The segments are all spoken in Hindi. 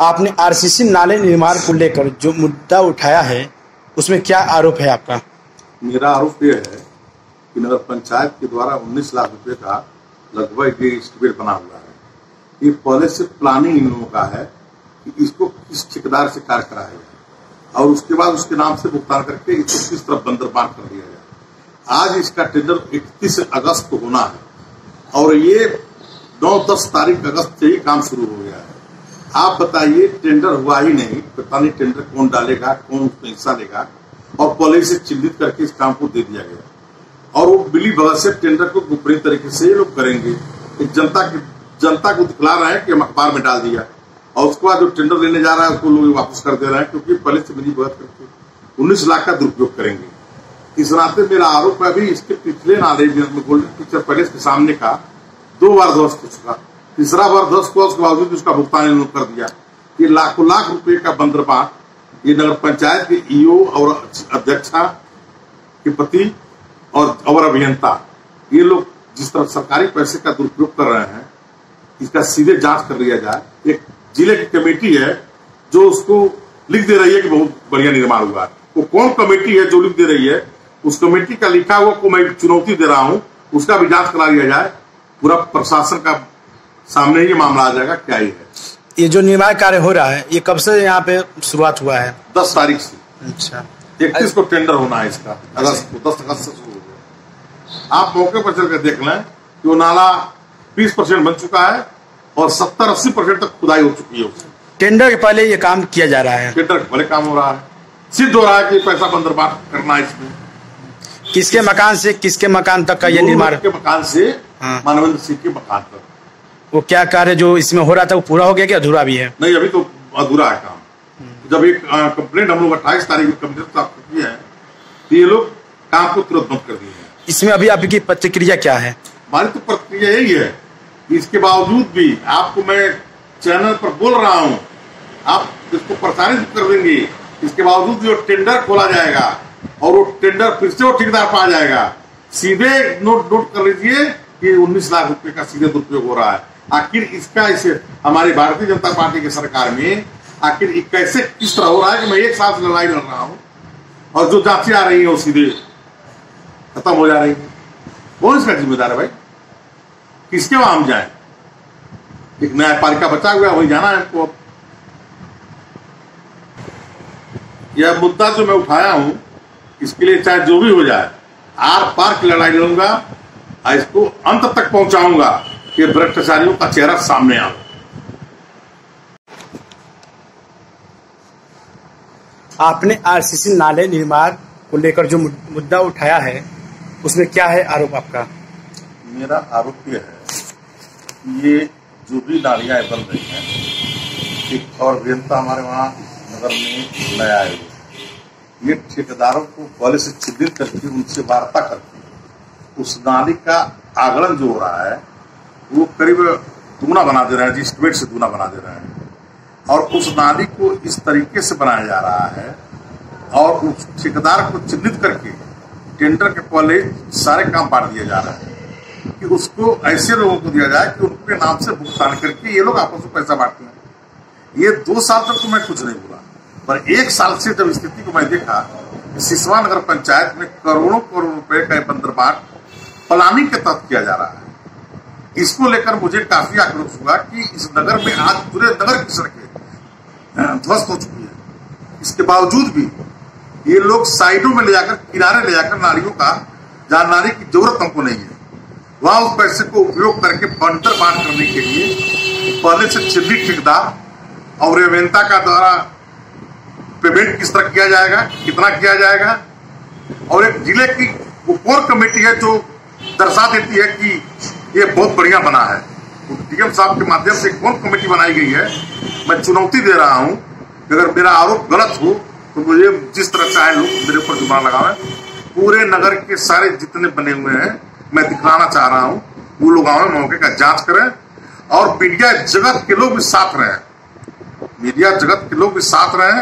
आपने आरसीसी नाले निर्माण को लेकर जो मुद्दा उठाया है, उसमें क्या आरोप है आपका? मेरा आरोप यह है कि नगर पंचायत के द्वारा 19 लाख रुपए का लगभग ये एस्टिमेट बना हुआ है। ये पहले से प्लानिंग इन लोगों का है कि इसको किस ठेकेदार से कार्य कराया जाए और उसके बाद उसके नाम से भुगतान करके इसको किस तरफ़ बंदरबान कर दिया जाए आज इसका टेंडर 31 अगस्त को होना है। और ये नौ दस तारीख अगस्त से ही काम शुरू हो गया आप बताइए टेंडर हुआ ही नहीं पता नहीं टेंडर कौन डालेगा, कौन उसमें हिस्सा लेगा, और पहले से चिन्हित करके इस काम को दे दिया गया। और वो बिली भगत से टेंडर को गुपरी तरीके से ये लोग करेंगे। जनता की, जनता को दिखला रहे हैं कि हम अखबार में डाल दिया। और उसके बाद जो टेंडर लेने जा रहा है, उसको लोग वापस कर दे रहे हैं, क्योंकि पहले से मिली भगत करके उन्नीस लाख का दुरुपयोग करेंगे। इस नाते मेरा आरोप है, अभी इसके पिछले नाले गोल्डन पिक्चर पैलेस के सामने का दो बार ध्वस्त हो चुका तीसरा बार दस हुआ उसके बावजूद उसका भुगतान इन्होंने कर दिया। ये लाखों लाख रुपए का बंदरबान ये नगर पंचायत के ईओ और अध्यक्षा के पति और अवर अभियंता, ये लोग जिस तरह सरकारी पैसे का दुरुपयोग कर रहे हैं, इसका सीधे जाँच कर लिया जाए। एक ज़िले की कमेटी है जो उसको लिख दे रही है कि बहुत बढ़िया निर्माण हुआ है। वो कौन कमेटी है जो लिख दे रही है? उस कमेटी का लिखा हुआ को मैं चुनौती दे रहा हूँ, उसका भी जाँच करा लिया जाए। पूरा प्रशासन का सामने ये मामला आ जाएगा क्या ही है? ये जो निर्माण कार्य हो रहा है ये कब से यहाँ पे शुरुआत हुआ है? दस तारीख से। अच्छा। इकतीस को टेंडर होना है इसका। अगस्त को दस अगस्त से शुरू हो गया। आप मौके पर चलकर देख लें कि वो नाला बीस परसेंट बन चुका है और सत्तर अस्सी परसेंट तक खुदाई हो चुकी है टेंडर के पहले ये काम किया जा रहा है। टेंडर भले काम हो रहा है। सिद्ध हो रहा है कि पैसा बंदरबान करना है इसमें। किसके मकान से किसके मकान तक का ये निर्माण? के मकान से हाँ। मानवेंद्र सिंह के मकान तक। वो क्या कार्य जो इसमें हो रहा था वो पूरा हो गया कि अधूरा भी है? नहीं अभी तो अधूरा है काम। जब एक कंप्लेंट हम लोग अट्ठाईस तारीख को कंप्लेंट प्राप्त की है तो ये लोग काम को तुरंत बंद कर दिए हैं। इसमें अभी आपकी प्रतिक्रिया क्या है? हमारी तो प्रतिक्रिया यही है इसके बावजूद भी आपको मैं चैनल पर बोल रहा हूँ आप इसको प्रसारित कर देंगे। इसके बावजूद जो टेंडर खोला जाएगा और वो टेंडर फिर से वो ठेकेदार पा जाएगा। सीधे नोट नोट कर लीजिए कि 19 लाख रुपए का सीधे दुरुपयोग हो रहा है। आखिर इसका इसे हमारी भारतीय जनता पार्टी की सरकार में आखिर कैसे किस तरह हो रहा है कि मैं एक साथ लड़ाई लड़ रहा हूँ और जो जांचें आ रही है वो सीधे खत्म हो जा रही है? कौन इसका जिम्मेदार है भाई? किसके वहाँ हम जाए? एक न्यायपालिका बचा हुआ वही जाना है हमको अब। यह मुद्दा जो मैं उठाया हूँ, इसके लिए चाहे जो भी हो जाए, आर पार की लड़ाई लड़ूँगा इसको अंत तक पहुंचाऊँगा। कि भ्रष्टाचारियों का चेहरा सामने आ। आपने आरसीसी नाले निर्माण को लेकर जो मुद्दा उठाया है उसमें क्या है आरोप आपका? मेरा आरोप यह है ये जो भी नालियाँ बन रही हैं एक और अभियंता हमारे वहाँ नगर में नया आए ये ठेकेदारों को पहले से चिन्हित करके उनसे वार्ता करके उस नाली का आगलन जो हो रहा है वो करीब दूना बना दे रहे हैं जिस से दूना बना दे रहे। हैं और उस नाली को इस तरीके से बनाया जा रहा है, और उस ठेकेदार को चिन्हित करके, टेंडर के पहले सारे काम बांट दिया जा रहा है, कि उसको ऐसे लोगों को दिया जाए कि उनके नाम से भुगतान करके ये लोग आपस में पैसा बांटते हैं। ये दो साल तक तो मैं कुछ नहीं बोला, पर एक साल से जब स्थिति को मैं देखा सिसवा नगर पंचायत में करोड़ों करोड़ रुपए का बंदरबांट प्लानिंग के तहत किया जा रहा है। इसको लेकर मुझे काफ़ी आक्रोश हुआ कि इस नगर में आज पूरे नगर की सड़कें ध्वस्त हो चुकी है। इसके बावजूद भी ये लोग साइडों में ले जाकर, किनारे ले जाकर नारियों का जहाँ नारी की ज़रूरत हमको नहीं है। वहाँ उस पैसे को उपयोग करके बंटर बांट करने के लिए पहले से चिल्ली ठेकेदार और अभियंता का द्वारा पेमेंट किस तरह किया जाएगा, कितना किया जाएगा, और एक ज़िले की वो कोर कमेटी है जो दर्शा देती है कि ये बहुत बढ़िया बना है। डीएम साहब के माध्यम से कौन कमेटी बनाई गई है, मैं चुनौती दे रहा हूँ। अगर मेरा आरोप गलत हो तो मुझे जिस तरह चाहे लोग मेरे ऊपर जुर्माना लगावे पूरे नगर के सारे जितने बने हुए हैं, मैं दिखलाना चाह रहा हूँ। वो लोग आवे मौके का जाँच करें और मीडिया जगत के लोग भी साथ रहे। मीडिया जगत के लोग भी साथ रहे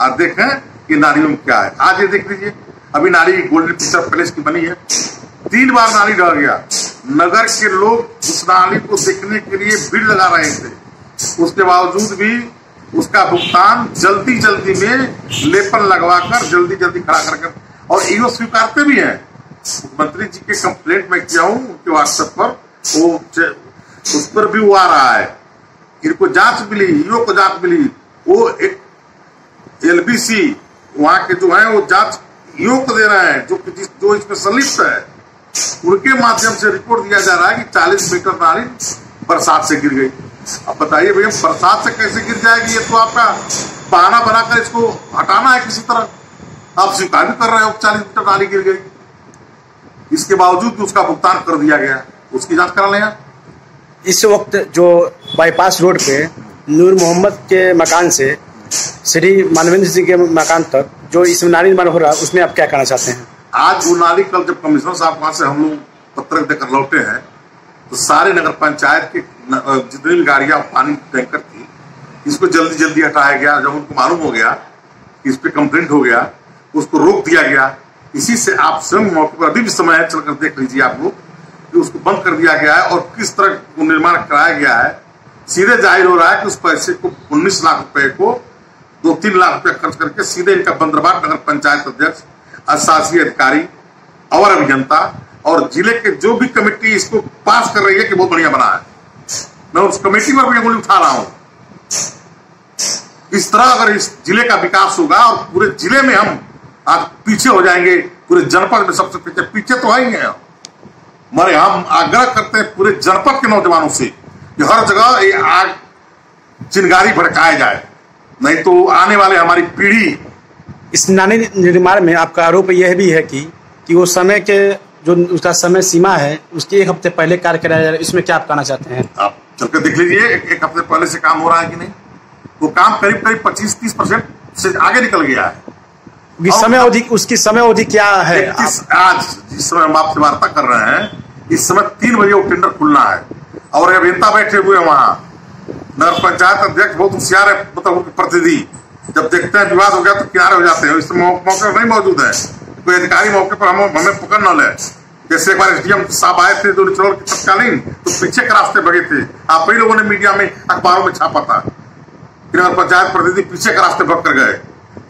और देखें कि नारियों में क्या है। आज ये देख लीजिए, अभी नारी गोल्डन पिक्चर पैलेस की बनी है। तीन बार नारी ढह गया। नगर के लोग नाली को देखने के लिए भीड़ लगा रहे थे, उसके बावजूद भी उसका भुगतान जल्दी जल्दी में लेपन लगवाकर जल्दी जल्दी खड़ा कर और ईओ स्वीकारते भी हैं। मुख्यमंत्री जी के कंप्लेंट में किया हूँ, उनके व्हाट्सएप पर, वो उस पर भी वो आ रहा है। इनको जाँच मिली ईओ को जाँच मिली। वो एक एलबीसी वहाँ के जो है, वो जाँच ईओ को दे रहे हैं, जो जो इसमें संलिप्त है। उनके माध्यम से रिपोर्ट दिया जा रहा है कि 40 मीटर नाली बरसात से गिर गई। अब बताइए भैया, बरसात से कैसे गिर जाएगी ये तो आपका बहाना बनाकर इसको हटाना है किसी तरह। आप स्वीकार भी कर रहे हो चालीस मीटर नाली गिर गई। इसके बावजूद उसका भुगतान कर दिया गया। उसकी जाँच करा लें इस वक्त जो बाईपास रोड पे नूर मोहम्मद के मकान से श्री मानवेंद्र सिंह के मकान तक जो इसमें नाली निर्माण हो रहा है, उसमें आप क्या कहना चाहते हैं? आज वो नाली कल जब कमिश्नर साहब वहाँ से हम लोग पत्र देकर लौटे हैं तो सारे नगर पंचायत के जितनी भी गाड़ियाँ पानी टैंकर थी, इसको जल्दी जल्दी हटाया गया। जब उनको मालूम हो गया कि इस पर कंप्लेंट हो गया उसको रोक दिया गया। इसी से आप स्वयं मौके पर अभी भी समय है, चलकर देख लीजिए आप लोग कि उसको बंद कर दिया गया है और किस तरह निर्माण कराया गया है। सीधे ज़ाहिर हो रहा है कि उस पैसे को उन्नीस लाख रुपए को दो तीन लाख रुपए खर्च करके सीधे इनका बंदरबार नगर पंचायत अध्यक्ष अशासकीय अधिकारी और अभियंता और ज़िले के जो भी कमेटी इसको पास कर रही है कि बहुत बढ़िया बना है। मैं उस कमेटी पर भी अंगुली उठा रहा हूँ। इस तरह अगर इस ज़िले का विकास होगा और पूरे ज़िले में हम आज पीछे हो जाएँगे, पूरे जनपद में सबसे पीछे पीछे तो है मरे हम आग्रह करते हैं पूरे जनपद के नौजवानों से कि हर जगह ये आग, चिंगारी भड़काया जाए। नहीं तो आने वाले हमारी पीढ़ी इस नानी निर्माण में आपका आरोप यह भी है कि कि वो समय के जो उसका समय सीमा है उसके एक हफ़्ते पहले कार्य कराया जा रहा है। इसमें क्या आप कहना चाहते हैं? आप चलकर देख लीजिए एक, हफ़्ते पहले से काम हो रहा है कि नहीं? वो काम करीब करीब पच्चीस तीस परसेंट से आगे निकल गया है। समय अवधि उसकी समय अवधि क्या है? आज जिस समय हम आपसे वार्ता कर रहे हैं इस समय तीन बजे वो टेंडर खुलना है। और अभियंता बैठे हुए हैं वहाँ। नगर पंचायत अध्यक्ष बहुत होशियार है मतलब प्रतिनिधि। जब देखते हैं विवाद हो गया तो किनारे हो जाते हैं। इस मौके नहीं मौजूद है। कोई अधिकारी मौके पर हम, हमें पकड़ न ले। जैसे एक बार एसडीएम साहब आए थे तत्कालीन तो पीछे के रास्ते भगे थे। आप ही लोगों ने मीडिया में अखबारों में छापा था। कि पंचायत प्रतिनिधि पीछे के रास्ते भग कर गए।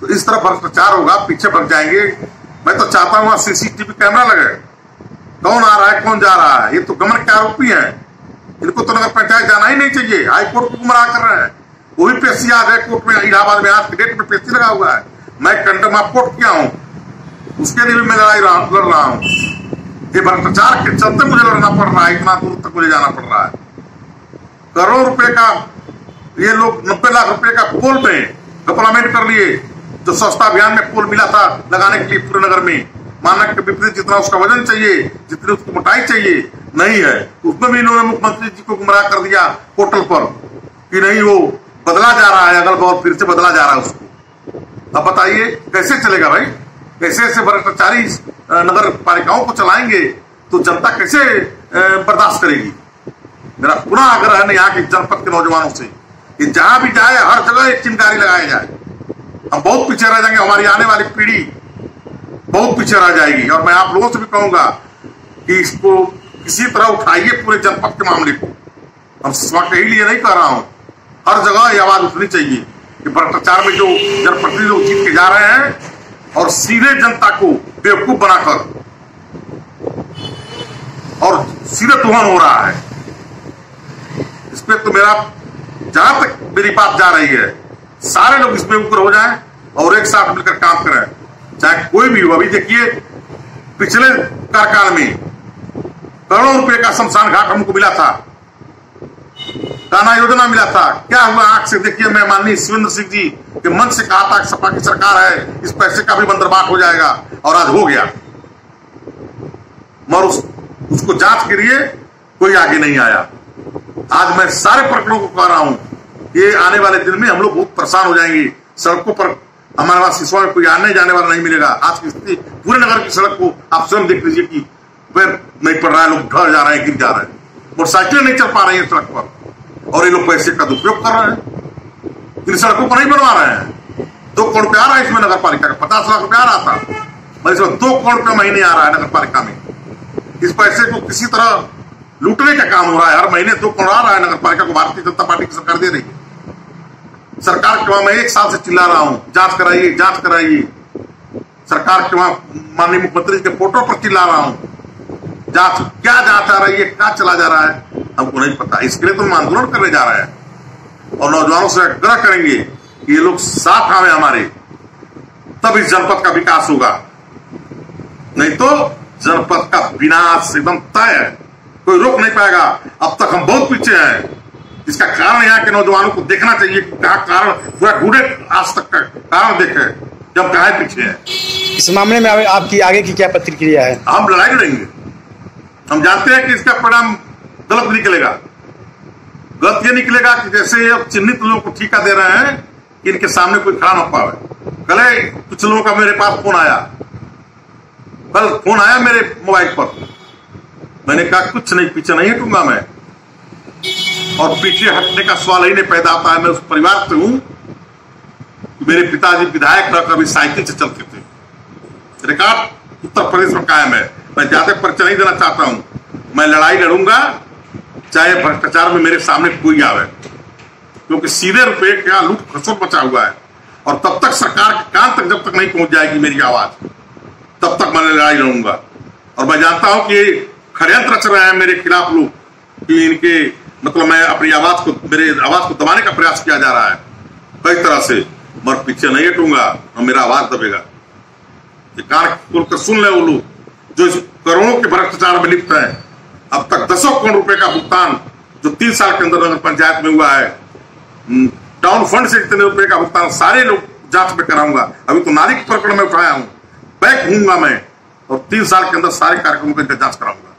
तो इस तरह भ्रष्टाचार होगा, पीछे भग जाएँगे। मैं तो चाहता हूँ सीसीटीवी कैमरा लगे। कौन आ रहा है, कौन जा रहा है? ये तो गमन के आरोपी है। इनको तो नगर पंचायत जाना ही नहीं चाहिए। हाईकोर्ट को गुमराह कर रहे हैं। वो भी पेशी आज है कोर्ट में, इलाहाबाद में। आज डेट में पेशी लगा हुआ है। मैं कंडम ऑफ़ कोर्ट किया हूँ। उसके लिए भी मैं लड़ाई लड़ रहा हूँ। ये भ्रष्टाचार के चलते मुझे लड़ना पड़ रहा है। इतना दूर तक मुझे जाना पड़ रहा है। करोड़ रुपए का, ये लोग नब्बे लाख रुपए का पोल में डेवलपमेंट कर लिए, जो सस्ता अभियान में पोल मिला था लगाने के लिए पूरे नगर में। मानक के विपरीत जितना उसका वज़न चाहिए, जितनी उसकी मोटाई चाहिए, नहीं है। उसमें भी इन्होंने मुख्यमंत्री जी को गुमराह कर दिया पोर्टल पर, कि नहीं वो बदला जा रहा है अगल बगल फिर से बदला जा रहा है उसको। अब बताइए, कैसे चलेगा भाई? कैसे ऐसे भ्रष्टाचारी नगर पालिकाओं को चलाएँगे तो जनता कैसे बर्दाश्त करेगी? मेरा पुनः आग्रह है यहाँ के जनपद के नौजवानों से, कि जहाँ भी जाए, हर जगह एक चिंगारी लगाया जाए। हम बहुत पीछे रह जाएँगे, हमारी आने वाली पीढ़ी बहुत पीछे रह जाएगी। और मैं आप लोगों से भी कहूँगा कि इसको किसी तरह उठाइए पूरे जनपद के मामले को। हम के ही लिए नहीं कह रहा हूँ हर जगह आवाज़ उठनी चाहिए कि भ्रष्टाचार में जो जनप्रतिनिधि लोग जीत के जा रहे हैं और सीधे जनता को बेवकूफ़ बनाकर और सीधे तुहन हो रहा है। इस पर तो मेरा, जहाँ तक मेरी बात जा रही है, सारे लोग इसमें उग्र हो जाएँ और एक साथ मिलकर काम करें। चाहे कोई भी हो, अभी देखिए, पिछले कार्यकाल में करोड़ों रुपए का शमशान घाट हमको मिला था। काना योजना मिला था। क्या हुआ? आँख से देखिए मैं माननीय शिवेंद्र सिंह जी के मन से कहा था सपा की सरकार है इस पैसे का भी बंदरबाट हो जाएगा और आज हो गया। मगर उस, उसको जाँच के लिए कोई आगे नहीं आया। आज मैं सारे प्रकरणों को कह रहा हूँ। ये आने वाले दिन में हम लोग बहुत परेशान हो जाएँगे। सड़कों पर हमारे पास सिसवा में कोई आने जाने वाला नहीं मिलेगा। आज की स्थिति पूरे नगर की सड़क को आप स्वयं देख लीजिए कि पैर नहीं पड़ रहा है लोग ढर जा रहे हैं गिर जा रहे हैं। मोटरसाइकिलें नहीं चल पा रही है सड़क पर। और ये लोग पैसे का दुरुपयोग कर रहे हैं। इन सड़कों को नहीं बनवा रहे हैं। दो करोड़ रुपया आ रहा है इसमें नगर पालिका का। पचास लाख रुपया आ रहा था। मैं इसमें दो करोड़ रुपया महीने आ रहा है नगर पालिका में। इस पैसे को किसी तरह लूटने का काम हो रहा है। हर महीने दो करोड़ आ रहा है नगर पालिका को। भारतीय जनता पार्टी की सरकार दे रही है। सरकार के वहाँ मैं एक साल से चिल्ला रहा हूँ। जाँच कराइए जाँच कराइए। सरकार के वहाँ माननीय मुख्यमंत्री के फ़ोटो पर चिल्ला रहा हूँ। जाँच क्या जाँच आ रही है, क्या चला जा रहा है? हमको नहीं पता इसके लिए तो हम आंदोलन करने जा रहे हैं। और नौजवानों से आग्रह करेंगे कि ये लोग साथ आवे हमारे। तब इस जनपद का विकास होगा। नहीं तो जनपद का विनाश एकदम तय है। कोई रोक नहीं पाएगा। अब तक हम बहुत पीछे हैं। इसका कारण यहाँ के नौजवानों को देखना चाहिए कि क्या कारण पूरा ढूंढे आज तक का कारण देखे जब कहा पीछे है। इस मामले में आपकी आगे की क्या प्रतिक्रिया है? हम लड़ाई लड़ेंगे। हम जानते हैं कि इसका परिणाम गलत निकलेगा। गलत ये निकलेगा कि जैसे अब चिन्हित लोगों को ठीका दे रहे हैं कि इनके सामने कोई खड़ा ना पावे। कल कुछ लोगों का मेरे पास फ़ोन आया। कल फ़ोन आया मेरे मोबाइल पर। मैंने कहा, कुछ नहीं, पीछे नहीं हटूँगा मैं। और पीछे हटने का सवाल ही नहीं पैदा आता है। मैं उस परिवार से हूँ। मेरे पिताजी विधायक रहकर भी साइकिल से चलते थे। रिकॉर्ड उत्तर प्रदेश में कायम है। मैं ज़्यादा परिचय नहीं देना चाहता हूँ। मैं लड़ाई लड़ूँगा। चाहे भ्रष्टाचार में मेरे सामने कोई आवे, क्योंकि सीधे रुपए का लूट खसोट बचा हुआ है। और तब तक सरकार के कान तक जब तक नहीं पहुँच जाएगी मेरी आवाज़? तब तक मैं लड़ाई लड़ूँगा। और मैं जानता हूँ कि षडयंत्र रच रहे हैं मेरे खिलाफ लोग, कि इनके मतलब मैं अपनी आवाज़ को, मेरे आवाज़ को दबाने का प्रयास किया जा रहा है। कई तरह से। मर पीछे नहीं हटूँगा, और मेरा आवाज़ दबेगा। कर सुन ले वो लोग, जो करोड़ों के भ्रष्टाचार में लिप्त है। अब तक दसों करोड़ रुपए का भुगतान जो तीन साल के अंदर नगर पंचायत में हुआ है टाउन फंड से इतने रुपए का भुगतान सारे लोग जाँच में कराऊँगा। अभी तो नारी प्रकरण में उठाया हूँ, बैक हूँगा मैं और तीन साल के अंदर सारे कार्यक्रमों की जाँच कराऊँगा।